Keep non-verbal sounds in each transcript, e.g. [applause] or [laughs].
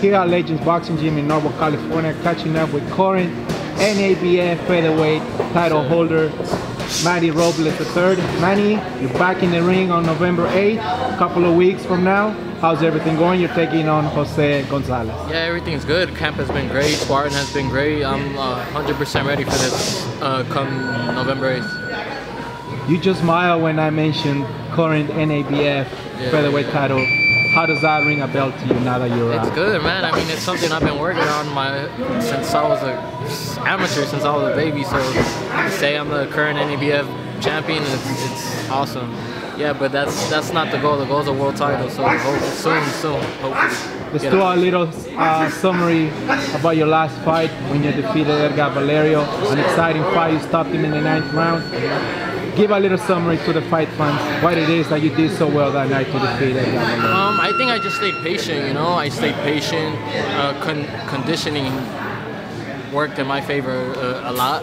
here at Legends Boxing Gym in Norwalk, California, catching up with current NABF featherweight title holder Manny Robles III. Manny, you're back in the ring on November 8th, a couple of weeks from now. How's everything going? You're taking on Jose Gonzalez. Yeah, everything's good. Camp has been great. Sparring has been great. I'm uh, 100% ready for this uh, come November 8th. You just smiled when I mentioned current NABF yeah. featherweight title. How does that ring a bell to you now that you're? It's good, man. I mean, it's something I've been working on my since I was a amateur, since I was a baby. So to say I'm the current NABF champion, it's, it's awesome. Yeah, but that's that's not the goal. The goal is a world title. So hope, soon, soon, hopefully. Let's do a little uh, summary about your last fight when you defeated Edgar Valerio. An exciting fight. You stopped him in the ninth round. Give a little summary to the fight fans what it is that you did so well that night to defeat Valerio. Um, I think I just stayed patient. You know, I stayed patient. Uh, con conditioning worked in my favor uh, a lot.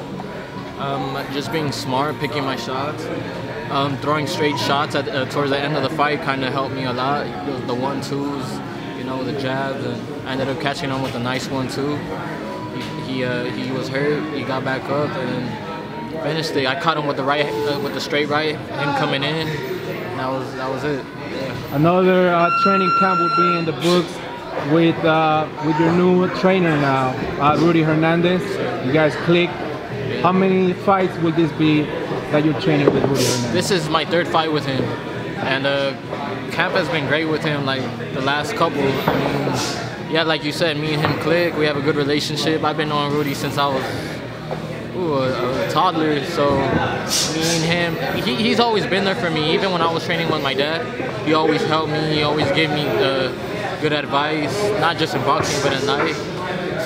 Um, just being smart, picking my shots um, throwing straight shots at, uh, towards the end of the fight kind of helped me a lot. The, one twos, you know, the jabs, and I ended up catching him with a nice one too. He he, uh, he was hurt. He got back up and finished it. I caught him with the right, uh, with the straight right, him coming in. That was that was it. Yeah. Another uh, training camp will be in the books with uh, with your new trainer now, uh, Rudy Hernandez. You guys click. How many fights will this be that you're training with Rudy Hernandez? This is my third fight with him, and uh, camp has been great with him. Like the last couple, I mean, yeah, like you said, me and him click. We have a good relationship. I've been knowing Rudy since I was ooh, a, a, toddler. So me and him, he, he's always been there for me. Even when I was training with my dad, he always helped me. He always gave me uh, good advice, not just in boxing but in life.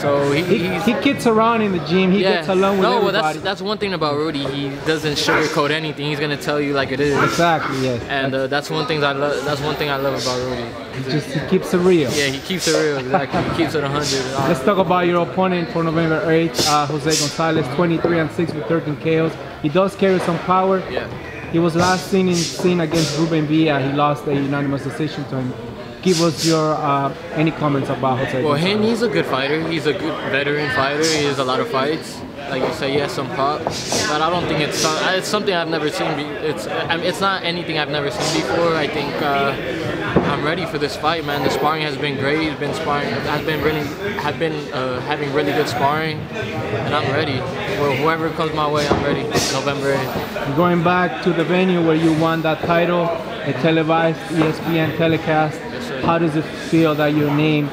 So he, he, he gets around in the gym. He yeah. gets along with no, everybody. well, that's that's one thing about Rudy. He doesn't sugarcoat anything. He's gonna tell you like it is. Exactly. Yes. And uh, that's one thing I love. That's one thing I love about Rudy. He just he keeps it real. Yeah, he keeps it real. Exactly. he keeps it 100. Let's talk about your opponent for November 8th, uh, Jose Gonzalez, 23 and 6 with 13 KOs. He does carry some power. Yeah. He was last seen in seen against Ruben Villa. He lost a unanimous decision to him give us your uh, any comments about Jose. Well, him, he's a good fighter. He's a good veteran fighter. He has a lot of fights. Like you say, he has some pop, but I don't think it's it's something I've never seen. It's it's not anything I've never seen before. I think uh, I'm ready for this fight, man. The sparring has been great. It's been sparring. I've been really have been uh, having really good sparring, and I'm ready. Well, whoever comes my way, I'm ready. November 8th. Going back to the venue where you won that title, a televised ESPN telecast how does it feel that your name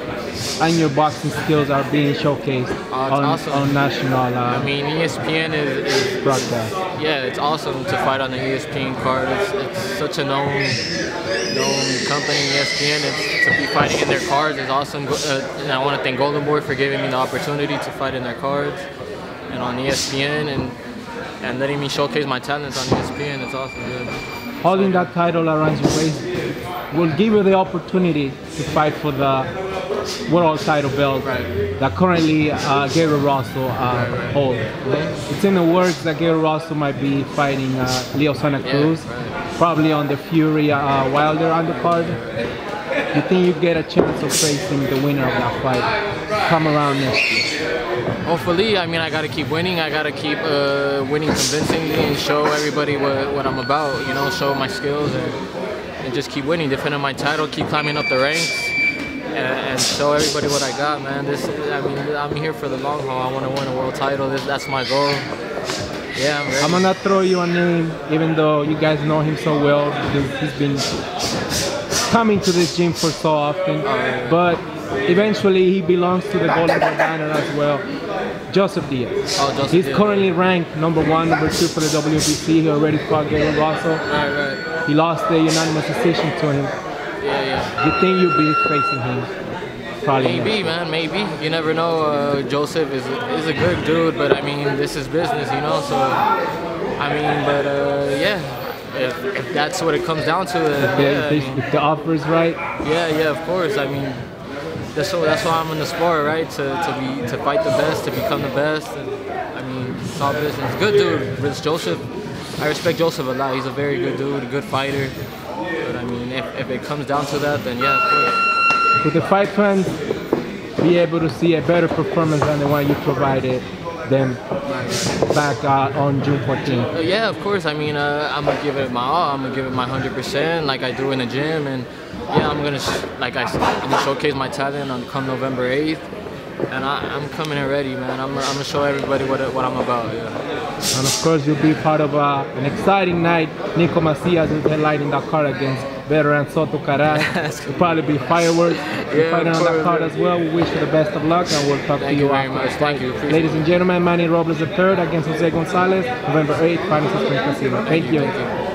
and your boxing skills are being showcased uh, on, awesome. on national uh, I mean, ESPN is, is, broadcast. Yeah, it's awesome to fight on the ESPN card. It's, it's such a known known company, ESPN. It's, to be fighting in their cards is awesome. Uh, and I want to thank Golden Boy for giving me the opportunity to fight in their cards and on ESPN and and letting me showcase my talents on ESPN. It's awesome. Dude. Holding that title around your waist will give you the opportunity to fight for the world title belt right. that currently uh, Gary Russell uh, right, holds. It's in the works that Gary Russell might be fighting uh, Leo Santa Cruz, yeah, probably on the Fury uh, Wilder undercard. You think you get a chance of facing the winner of that fight come around next year? Hopefully, I mean, I gotta keep winning. I gotta keep uh, winning convincingly and show everybody what, what I'm about. You know, show my skills and and just keep winning, defending my title, keep climbing up the ranks, and, and show everybody what I got, man. This, I mean, I'm here for the long haul. I want to win a world title. This, that's my goal. Yeah, I'm ready. I'm gonna throw you a name, even though you guys know him so well because he's been coming to this gym for so often. Right. But eventually, he belongs to the Golden Boy banner as well. Joseph Diaz. Oh, Joseph He's Diaz. currently ranked number one, number two for the WBC. He already fought Gary Russell. Right, right. He lost the unanimous decision to him. Yeah, yeah. You think you'll be facing him? Probably Maybe, man, maybe. You never know. Uh, Joseph is is a good dude, but I mean, this is business, you know. So, I mean, but uh, yeah, if, if, that's what it comes down to, uh, yeah, if, I mean, if the offer is right. Yeah, yeah, of course. I mean, that's what, that's why I'm in the sport, right? To, to be to fight the best, to become the best. And, I mean, it's all business. Good dude, Rich Joseph. I respect Joseph a lot. He's a very good dude, a good fighter. But I mean, if, if it comes down to that, then yeah, of course. With the fight fans, be able to see a better performance than the one you provided them back uh, on June 14th? Uh, yeah, of course. I mean, uh, I'm gonna give it my all. I'm gonna give it my hundred percent, like I do in the gym, and yeah, I'm gonna like I, I'm gonna showcase my talent on come November 8th, and I, I'm coming in ready, man. I'm, I'm gonna show everybody what what I'm about. Yeah. And of course, you'll be part of uh, an exciting night. Nico Macias is headlining that card against veteran Soto Karass. [laughs] It'll probably be fireworks. You're Yeah, fighting on that card as well. We wish you the best of luck, and we'll talk Thank to you, you very after much. the Thank fight. Ladies and gentlemen, Manny Robles III against Jose Gonzalez, November 8th, Fantasy Spring Casino. Thank, Thank you, you.